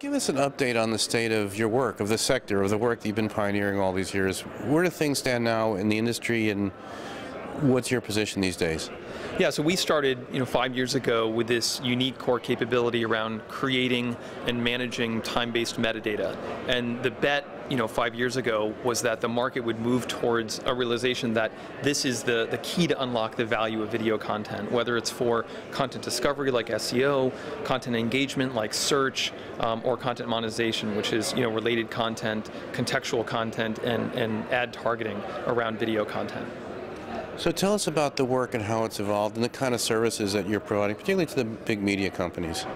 Give us an update on the state of your work, of the sector, of the work that you've been pioneering all these years. Where do things stand now in the industry and what's your position these days? Yeah, so we started, you know, five years ago with this unique core capability around creating and managing time-based metadata. And the bet, you know, five years ago was that the market would move towards a realization that this is the, the key to unlock the value of video content, whether it's for content discovery like SEO, content engagement like search, um, or content monetization, which is, you know, related content, contextual content, and, and ad targeting around video content. So tell us about the work and how it's evolved and the kind of services that you're providing, particularly to the big media companies.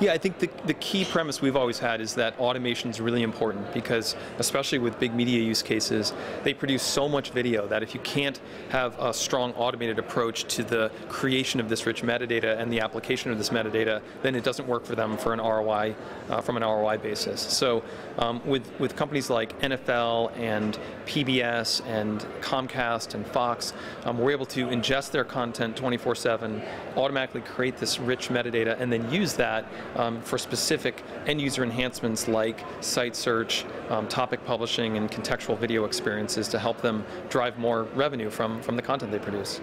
Yeah, I think the, the key premise we've always had is that automation is really important because, especially with big media use cases, they produce so much video that if you can't have a strong automated approach to the creation of this rich metadata and the application of this metadata, then it doesn't work for them for an ROI, uh, from an ROI basis. So um, with, with companies like NFL and PBS and Comcast and Fox, um, we're able to ingest their content 24-7, automatically create this rich metadata, and then use that um, for specific end-user enhancements like site search, um, topic publishing, and contextual video experiences to help them drive more revenue from, from the content they produce.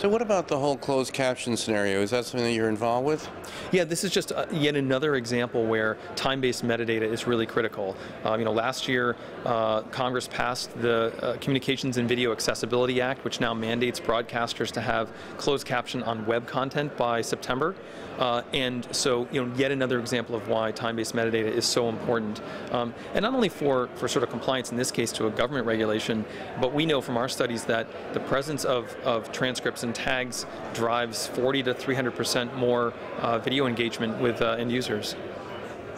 So what about the whole closed caption scenario? Is that something that you're involved with? Yeah, this is just uh, yet another example where time-based metadata is really critical. Um, you know, last year uh, Congress passed the uh, Communications and Video Accessibility Act, which now mandates broadcasters to have closed caption on web content by September. Uh, and so, you know, yet another example of why time-based metadata is so important. Um, and not only for, for sort of compliance, in this case, to a government regulation, but we know from our studies that the presence of, of transcripts and and tags drives 40 to 300% more uh, video engagement with uh, end users.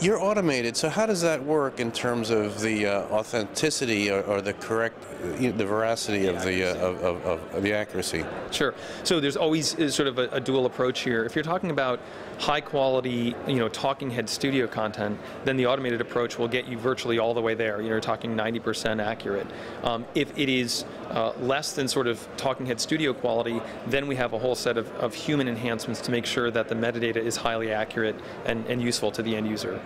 You're automated, so how does that work in terms of the uh, authenticity or, or, the correct, you know, the veracity of the uh, of, of, of, the accuracy? Sure. So there's always uh, sort of a, a, dual approach here. If you're talking about high quality, you know, talking head studio content, then the automated approach will get you virtually all the way there. You know, you're talking 90% accurate. Um, if it is uh, less than sort of talking head studio quality, then we have a whole set of, of human enhancements to make sure that the metadata is highly accurate and, and useful to the end user.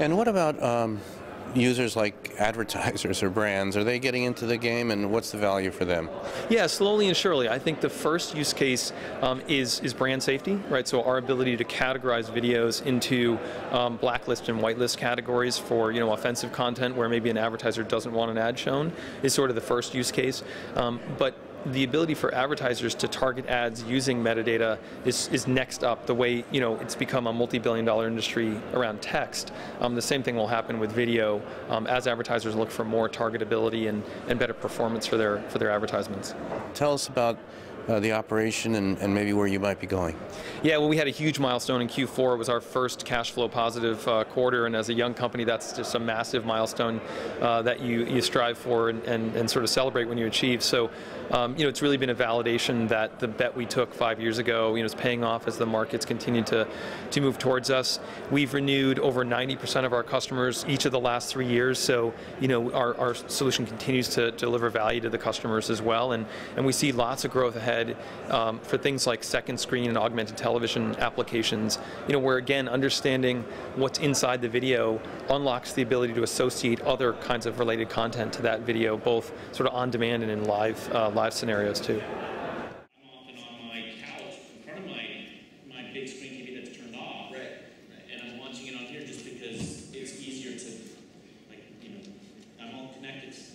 And what about um, users like advertisers or brands? Are they getting into the game and what's the value for them? Yeah, slowly and surely. I think the first use case um, is, is brand safety, right? So our ability to categorize videos into um, blacklist and whitelist categories for you know offensive content where maybe an advertiser doesn't want an ad shown is sort of the first use case. Um, but the ability for advertisers to target ads using metadata is, is next up. The way you know it's become a multi-billion dollar industry around text. Um, the same thing will happen with video um, as advertisers look for more targetability and, and better performance for their for their advertisements. Tell us about uh, the operation and, and, maybe where you might be going? Yeah, well, we had a huge milestone in Q4. It was our first cash flow positive uh, quarter, and as a young company, that's just a massive milestone uh, that you, you strive for and, and, and, sort of celebrate when you achieve. So, um, you know, it's really been a validation that the bet we took five years ago, you know, is paying off as the markets continue to, to move towards us. We've renewed over 90% of our customers each of the last three years, so, you know, our, our solution continues to deliver value to the customers as well, and, and we see lots of growth ahead um, for things like second screen and augmented television applications, you know, where again, understanding what's inside the video unlocks the ability to associate other kinds of related content to that video, both sort of on demand and in live, uh, live scenarios too.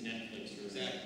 Netflix or exactly.